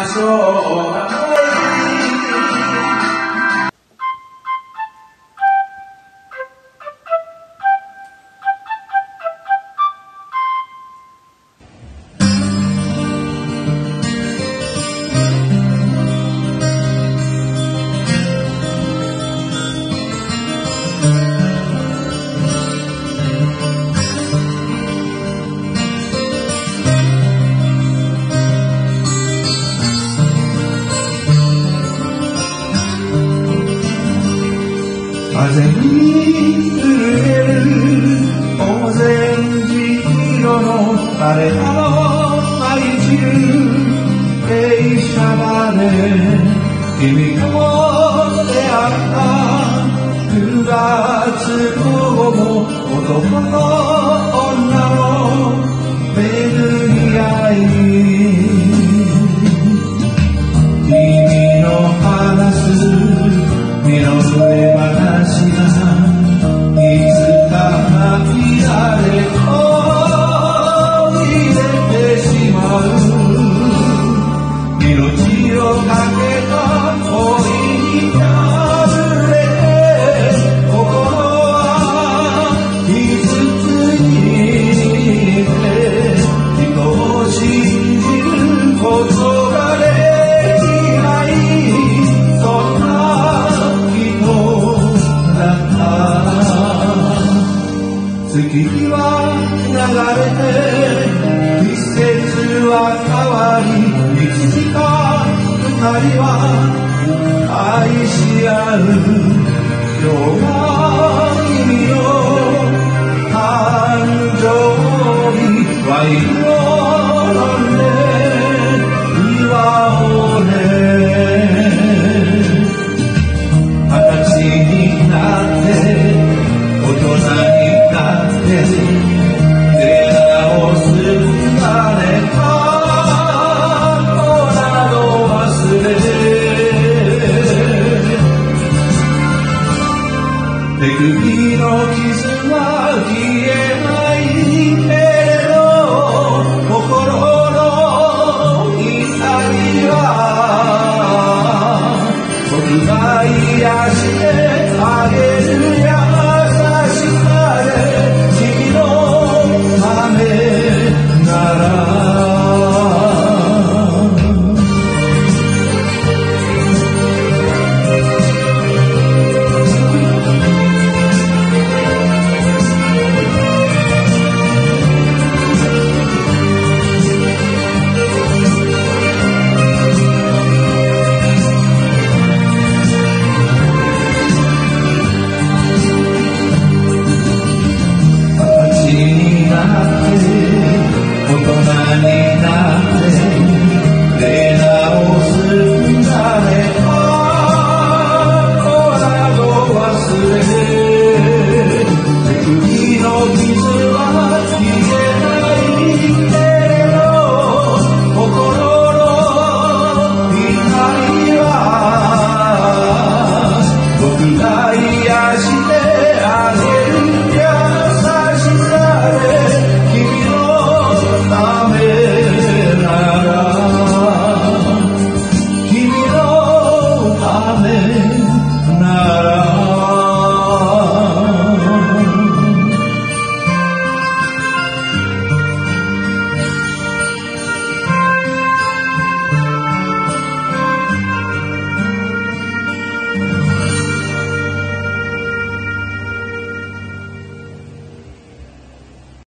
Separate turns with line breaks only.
Ashoka. 風に震えるオレンジ色の晴れたの舞い散る傾斜まで君と出会った9月午後男の月日は流れて季節は変わりいつしか二人は愛し合う今日は手首の傷は消えないけど心の痛みは僕が癒して